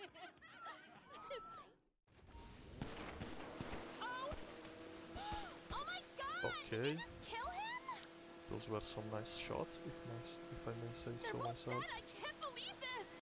oh! Oh my god! Did Okay. you just kill him? Those were some nice shots, if, nice, if I may say They're so myself. dead. I